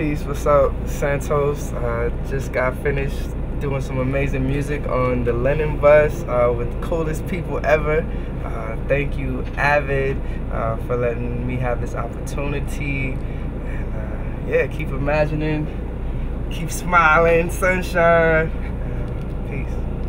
Peace. What's up, Santos? Uh, just got finished doing some amazing music on the Lennon bus uh, with the coolest people ever. Uh, thank you, Avid, uh, for letting me have this opportunity. And uh, yeah, keep imagining, keep smiling, sunshine. Uh, peace.